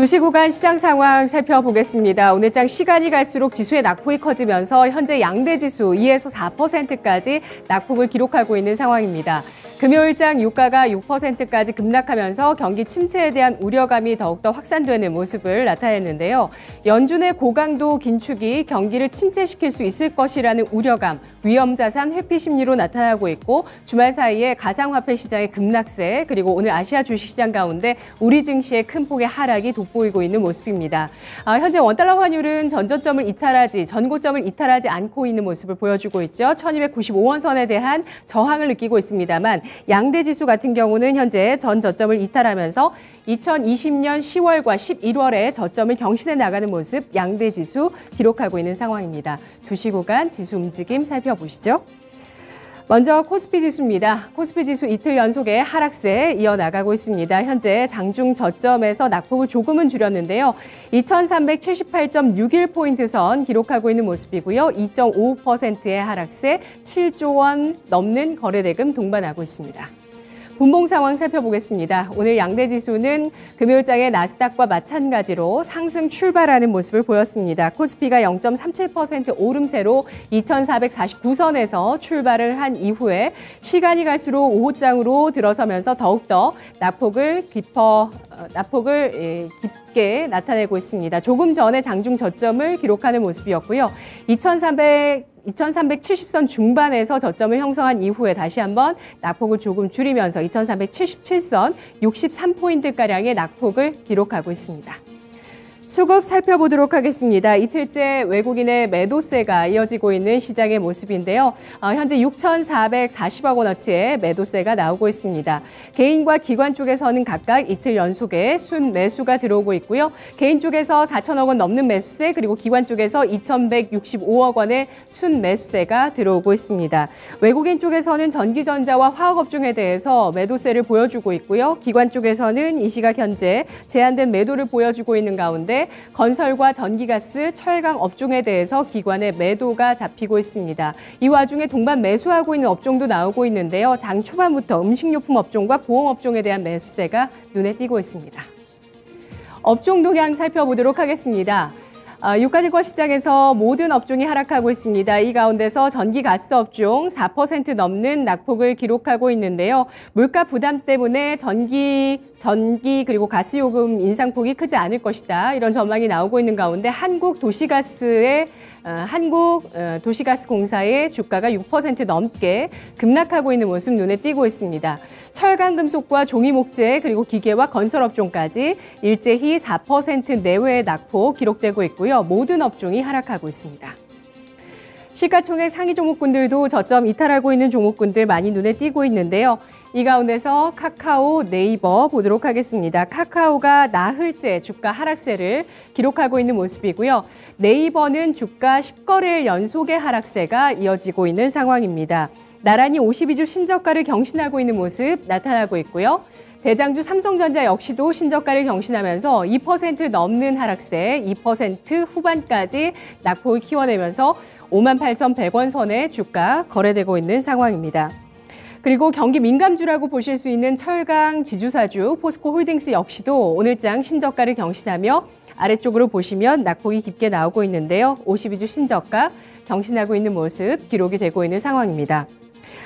도시 구간 시장 상황 살펴보겠습니다. 오늘장 시간이 갈수록 지수의 낙폭이 커지면서 현재 양대 지수 2에서 4%까지 낙폭을 기록하고 있는 상황입니다. 금요일장 유가가 6%까지 급락하면서 경기 침체에 대한 우려감이 더욱더 확산되는 모습을 나타냈는데요. 연준의 고강도 긴축이 경기를 침체시킬 수 있을 것이라는 우려감, 위험자산 회피 심리로 나타나고 있고 주말 사이에 가상화폐 시장의 급락세 그리고 오늘 아시아 주식시장 가운데 우리 증시의 큰 폭의 하락이 돋보 이고 있는 모습입니다. 아, 현재 원달러 환율은 전저점을 이탈하지 전고점을 이탈하지 않고 있는 모습을 보여주고 있죠. 1295원 선에 대한 저항을 느끼고 있습니다만 양대 지수 같은 경우는 현재 전 저점을 이탈하면서 2020년 10월과 11월에 저점을 경신해 나가는 모습 양대 지수 기록하고 있는 상황입니다. 두 시 구간 지수 움직임 살펴보시죠. 먼저 코스피 지수입니다. 코스피 지수 이틀 연속의 하락세 이어나가고 있습니다. 현재 장중 저점에서 낙폭을 조금은 줄였는데요. 2378.61포인트 선 기록하고 있는 모습이고요. 2.55%의 하락세 7조 원 넘는 거래대금 동반하고 있습니다. 분봉 상황 살펴보겠습니다. 오늘 양대 지수는 금요일장의 나스닥과 마찬가지로 상승 출발하는 모습을 보였습니다. 코스피가 0.37% 오름세로 2449선에서 출발을 한 이후에 시간이 갈수록 오후장으로 들어서면서 더욱더 낙폭을 깊어 어, 낙폭을 예, 깊게 나타내고 있습니다. 조금 전에 장중 저점을 기록하는 모습이었고요. 2300 2370선 중반에서 저점을 형성한 이후에 다시 한번 낙폭을 조금 줄이면서 2377선 63포인트가량의 낙폭을 기록하고 있습니다. 수급 살펴보도록 하겠습니다. 이틀째 외국인의 매도세가 이어지고 있는 시장의 모습인데요. 어, 현재 6,440억 원어치의 매도세가 나오고 있습니다. 개인과 기관 쪽에서는 각각 이틀 연속에 순 매수가 들어오고 있고요. 개인 쪽에서 4천억 원 넘는 매수세 그리고 기관 쪽에서 2,165억 원의 순 매수세가 들어오고 있습니다. 외국인 쪽에서는 전기전자와 화학업종에 대해서 매도세를 보여주고 있고요. 기관 쪽에서는 이 시각 현재 제한된 매도를 보여주고 있는 가운데 건설과 전기가스, 철강 업종에 대해서 기관의 매도가 잡히고 있습니다. 이 와중에 동반 매수하고 있는 업종도 나오고 있는데요. 장 초반부터 음식료품 업종과 보험 업종에 대한 매수세가 눈에 띄고 있습니다. 업종 동향 살펴보도록 하겠습니다. 아, 유가증권 시장에서 모든 업종이 하락하고 있습니다. 이 가운데서 전기 가스 업종 4% 넘는 낙폭을 기록하고 있는데요. 물가 부담 때문에 전기 전기 그리고 가스 요금 인상폭이 크지 않을 것이다. 이런 전망이 나오고 있는 가운데 한국 도시가스의 어, 한국 어, 도시가스 공사의 주가가 6% 넘게 급락하고 있는 모습 눈에 띄고 있습니다. 철강 금속과 종이 목재 그리고 기계와 건설 업종까지 일제히 4% 내외의 낙폭 기록되고 있고요. 모든 업종이 하락하고 있습니다. 시가총액 상위 종목군들도 저점 이탈하고 있는 종목군들 많이 눈에 띄고 있는데요. 이 가운데서 카카오, 네이버 보도록 하겠습니다. 카카오가 나흘째 주가 하락세를 기록하고 있는 모습이고요. 네이버는 주가 10거래일 연속의 하락세가 이어지고 있는 상황입니다. 나란히 52주 신저가를 경신하고 있는 모습 나타나고 있고요. 대장주 삼성전자 역시도 신저가를 경신하면서 2% 넘는 하락세, 2% 후반까지 낙폭을 키워내면서 58,100원 선의 주가 거래되고 있는 상황입니다. 그리고 경기 민감주라고 보실 수 있는 철강 지주사주 포스코 홀딩스 역시도 오늘장 신저가를 경신하며 아래쪽으로 보시면 낙폭이 깊게 나오고 있는데요. 52주 신저가 경신하고 있는 모습 기록이 되고 있는 상황입니다.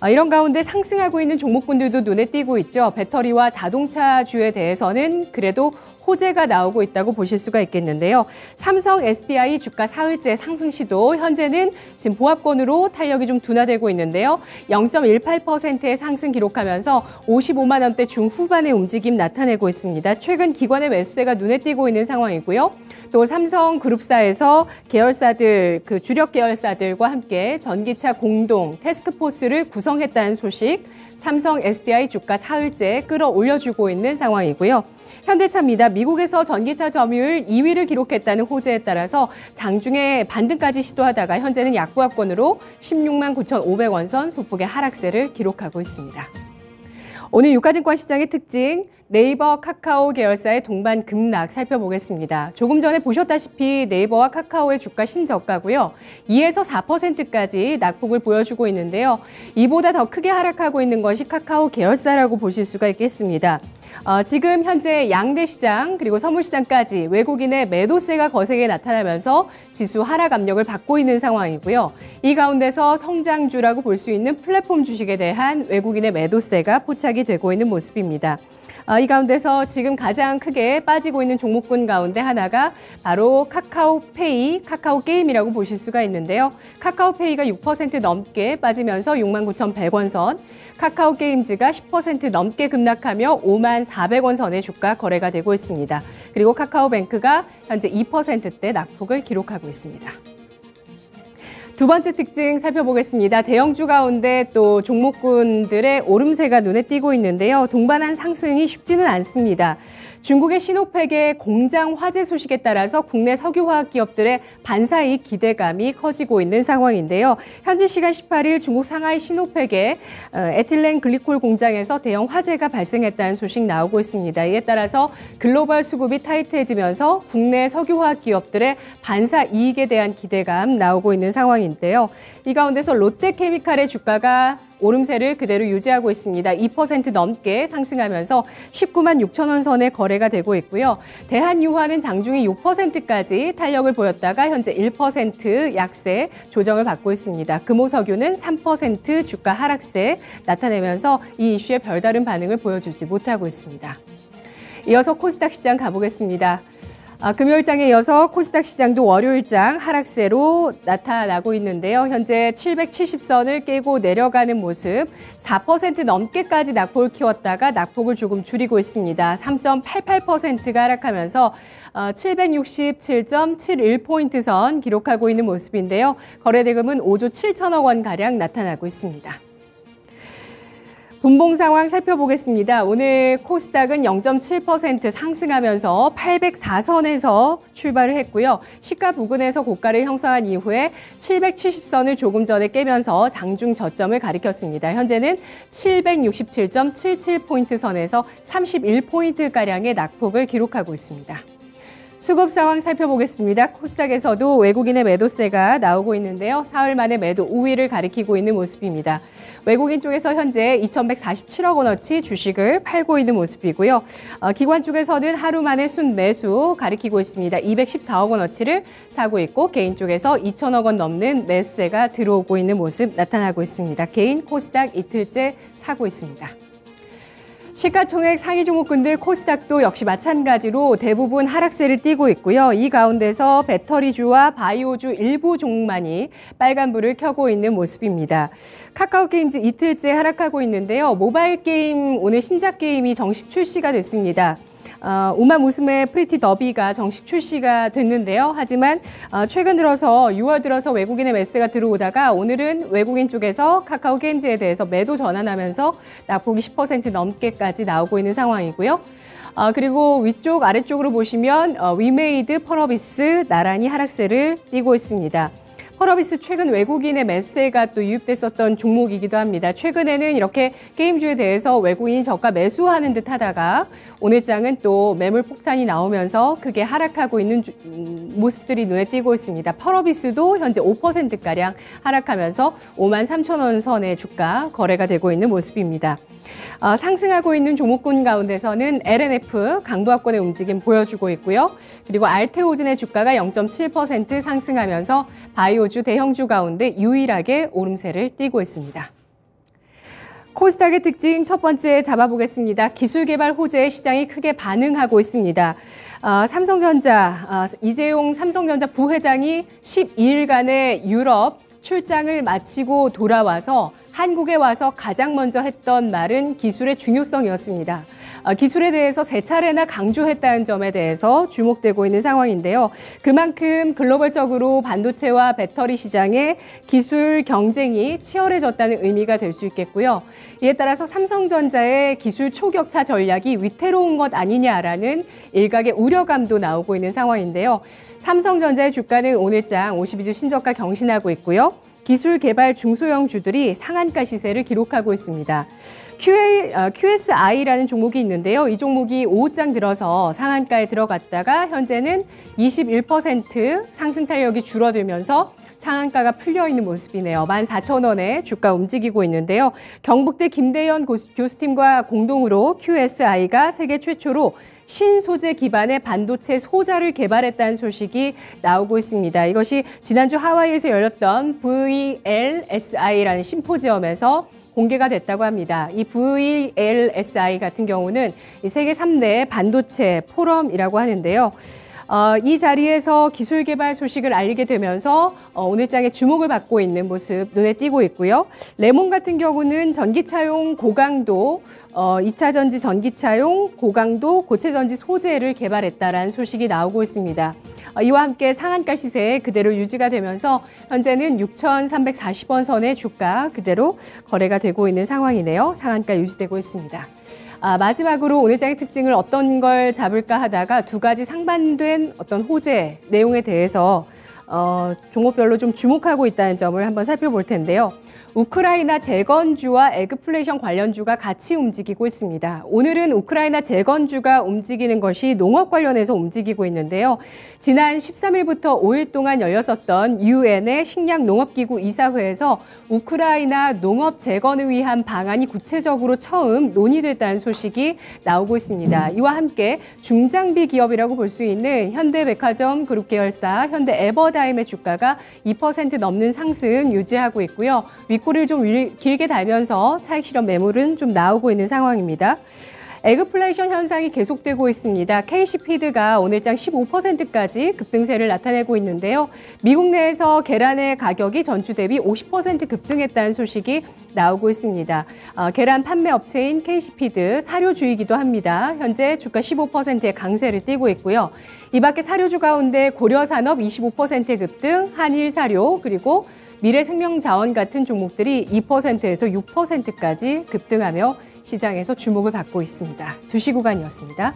아, 이런 가운데 상승하고 있는 종목군들도 눈에 띄고 있죠. 배터리와 자동차주에 대해서는 그래도 호재가 나오고 있다고 보실 수가 있겠는데요. 삼성 SDI 주가 사흘째 상승 시도 현재는 지금 보합권으로 탄력이 좀 둔화되고 있는데요. 0.18%의 상승 기록하면서 55만 원대 중후반의 움직임 나타내고 있습니다. 최근 기관의 매수세가 눈에 띄고 있는 상황이고요. 또 삼성 그룹사에서 계열사들 그 주력 계열사들과 함께 전기차 공동 테스크포스를 구성했다는 소식 삼성 SDI 주가 사흘째 끌어올려주고 있는 상황이고요. 현대차입니다. 미국에서 전기차 점유율 2위를 기록했다는 호재에 따라서 장중에 반등까지 시도하다가 현재는 약보합권으로 16만 9,500원 선 소폭의 하락세를 기록하고 있습니다. 오늘 유가증권 시장의 특징, 네이버 카카오 계열사의 동반 급락 살펴보겠습니다. 조금 전에 보셨다시피 네이버와 카카오의 주가 신저가고요. 2에서 4%까지 낙폭을 보여주고 있는데요. 이보다 더 크게 하락하고 있는 것이 카카오 계열사라고 보실 수가 있겠습니다. 어, 지금 현재 양대 시장 그리고 선물 시장까지 외국인의 매도세가 거세게 나타나면서 지수 하락 압력을 받고 있는 상황이고요. 이 가운데서 성장주라고 볼 수 있는 플랫폼 주식에 대한 외국인의 매도세가 포착이 되고 있는 모습입니다. 어, 이 가운데서 지금 가장 크게 빠지고 있는 종목군 가운데 하나가 바로 카카오페이, 카카오 게임이라고 보실 수가 있는데요. 카카오페이가 6% 넘게 빠지면서 69,100원 선, 카카오 게임즈가 10% 넘게 급락하며 5만 400원 선의 주가 거래가 되고 있습니다. 그리고 카카오뱅크가 현재 2%대 낙폭을 기록하고 있습니다. 두 번째 특징 살펴보겠습니다. 대형주 가운데 또 종목군들의 오름세가 눈에 띄고 있는데요. 동반한 상승이 쉽지는 않습니다. 중국의 신호팩의 공장 화재 소식에 따라서 국내 석유화학 기업들의 반사이익 기대감이 커지고 있는 상황인데요. 현지 시간 18일 중국 상하이 신호팩의 어, 에틸렌 글리콜 공장에서 대형 화재가 발생했다는 소식 나오고 있습니다. 이에 따라서 글로벌 수급이 타이트해지면서 국내 석유화학 기업들의 반사 이익에 대한 기대감 나오고 있는 상황인데요. 이 가운데서 롯데케미칼의 주가가 오름세를 그대로 유지하고 있습니다. 2% 넘게 상승하면서 19만 6천 원 선에 거래가 되고 있고요. 대한유화는 장중에 6%까지 탄력을 보였다가 현재 1% 약세 조정을 받고 있습니다. 금호석유는 3% 주가 하락세 나타내면서 이 이슈에 별다른 반응을 보여주지 못하고 있습니다. 이어서 코스닥 시장 가보겠습니다. 아, 금요일장에 이어서 코스닥 시장도 월요일장 하락세로 나타나고 있는데요. 현재 770선을 깨고 내려가는 모습, 4% 넘게까지 낙폭을 키웠다가 낙폭을 조금 줄이고 있습니다. 3.88%가 하락하면서 767.71포인트 어, 선 기록하고 있는 모습인데요. 거래대금은 5조 7천억 원가량 나타나고 있습니다. 분봉 상황 살펴보겠습니다. 오늘 코스닥은 0.7% 상승하면서 804선에서 출발을 했고요. 시가 부근에서 고가를 형성한 이후에 770선을 조금 전에 깨면서 장중 저점을 가리켰습니다. 현재는 767.77포인트 선에서 31포인트가량의 낙폭을 기록하고 있습니다. 수급 상황 살펴보겠습니다. 코스닥에서도 외국인의 매도세가 나오고 있는데요. 사흘 만에 매도 우위를 가리키고 있는 모습입니다. 외국인 쪽에서 현재 2,147억 원어치 주식을 팔고 있는 모습이고요. 어, 기관 쪽에서는 하루 만에 순 매수 가리키고 있습니다. 214억 원어치를 사고 있고 개인 쪽에서 2천억 원 넘는 매수세가 들어오고 있는 모습 나타나고 있습니다. 개인 코스닥 이틀째 사고 있습니다. 시가총액 상위 종목군들 코스닥도 역시 마찬가지로 대부분 하락세를 띠고 있고요. 이 가운데서 배터리주와 바이오주 일부 종목만이 빨간불을 켜고 있는 모습입니다. 카카오 게임즈 이틀째 하락하고 있는데요. 모바일 게임 오늘 신작 게임이 정식 출시가 됐습니다. 어, 우마무스메 프리티 더비가 정식 출시가 됐는데요. 하지만 어, 최근 들어서 6월 들어서 외국인의 매수가 들어오다가 오늘은 외국인 쪽에서 카카오 게임즈에 대해서 매도 전환하면서 낙폭이 10% 넘게까지 나오고 있는 상황이고요. 어, 그리고 위쪽 아래쪽으로 보시면 어, 위메이드 펄어비스 나란히 하락세를 띠고 있습니다. 펄어비스 최근 외국인의 매수세가 또 유입됐었던 종목이기도 합니다. 최근에는 이렇게 게임주에 대해서 외국인이 저가 매수하는 듯 하다가 오늘 장은 또 매물 폭탄이 나오면서 크게 하락하고 있는 음, 모습들이 눈에 띄고 있습니다. 펄어비스도 현재 5%가량 하락하면서 5만 3천 원 선의 주가 거래가 되고 있는 모습입니다. 어, 상승하고 있는 종목군 가운데서는 LNF 강부합권의 움직임 보여주고 있고요. 그리고 알테오진의 주가가 0.7% 상승하면서 바이오 주 대형주 가운데 유일하게 오름세를 띠고 있습니다. 코스닥의 특징 첫 번째 잡아보겠습니다. 기술개발 호재에 시장이 크게 반응하고 있습니다. 어, 삼성전자, 어, 이재용 삼성전자 부회장이 12일간의 유럽 출장을 마치고 돌아와서 한국에 와서 가장 먼저 했던 말은 기술의 중요성이었습니다. 어, 기술에 대해서 세 차례나 강조했다는 점에 대해서 주목되고 있는 상황인데요. 그만큼 글로벌적으로 반도체와 배터리 시장의 기술 경쟁이 치열해졌다는 의미가 될 수 있겠고요. 이에 따라서 삼성전자의 기술 초격차 전략이 위태로운 것 아니냐라는 일각의 우려감도 나오고 있는 상황인데요. 삼성전자의 주가는 오늘장 52주 신저가 경신하고 있고요. 기술 개발 중소형 주들이 상한가 시세를 기록하고 있습니다. QA, 어, QSI라는 종목이 있는데요. 이 종목이 5장 들어서 상한가에 들어갔다가 현재는 21% 상승 탄력이 줄어들면서 상한가가 풀려 있는 모습이네요. 14,000원에 주가 움직이고 있는데요. 경북대 김대현 교수팀과 공동으로 QSI가 세계 최초로 신소재 기반의 반도체 소자를 개발했다는 소식이 나오고 있습니다. 이것이 지난주 하와이에서 열렸던 VLSI라는 심포지엄에서 공개가 됐다고 합니다. 이 VLSI 같은 경우는 세계 3대 반도체 포럼이라고 하는데요. 어, 이 자리에서 기술 개발 소식을 알리게 되면서 어, 오늘장에 주목을 받고 있는 모습 눈에 띄고 있고요. 레몬 같은 경우는 전기차용 고강도 어, 2차 전지 전기차용 고강도 고체 전지 소재를 개발했다라는 소식이 나오고 있습니다. 어, 이와 함께 상한가 시세 그대로 유지가 되면서 현재는 6,340원 선의 주가 그대로 거래가 되고 있는 상황이네요. 상한가 유지되고 있습니다. 아, 마지막으로 오늘 장의 특징을 어떤 걸 잡을까 하다가 두 가지 상반된 어떤 호재 내용에 대해서 어, 종목별로 좀 주목하고 있다는 점을 한번 살펴볼 텐데요. 우크라이나 재건주와 에그플레이션 관련주가 같이 움직이고 있습니다. 오늘은 우크라이나 재건주가 움직이는 것이 농업 관련해서 움직이고 있는데요. 지난 13일부터 5일 동안 열렸었던 유엔의 식량 농업기구 이사회에서 우크라이나 농업 재건을 위한 방안이 구체적으로 처음 논의됐다는 소식이 나오고 있습니다. 이와 함께 중장비 기업이라고 볼 수 있는 현대백화점 그룹 계열사 현대 에버다임의 주가가 2% 넘는 상승 유지하고 있고요. 윗골을 좀 길게 달면서 차익 실험 매물은 좀 나오고 있는 상황입니다. 에그플레이션 현상이 계속되고 있습니다. KC피드가 오늘장 15%까지 급등세를 나타내고 있는데요. 미국 내에서 계란의 가격이 전주 대비 50% 급등했다는 소식이 나오고 있습니다. 어, 계란 판매 업체인 KC피드 사료주이기도 합니다. 현재 주가 15%의 강세를 띠고 있고요. 이 밖에 사료주 가운데 고려산업 25% 급등, 한일사료 그리고 미래 생명 자원 같은 종목들이 2%에서 6%까지 급등하며 시장에서 주목을 받고 있습니다. 두시 구간이었습니다.